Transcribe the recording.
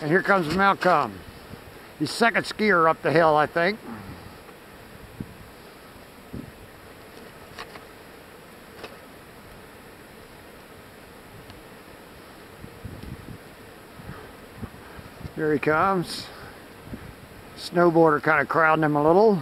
And here comes Malcolm. He's second skier up the hill, I think. Here he comes. Snowboarder kind of crowding him a little.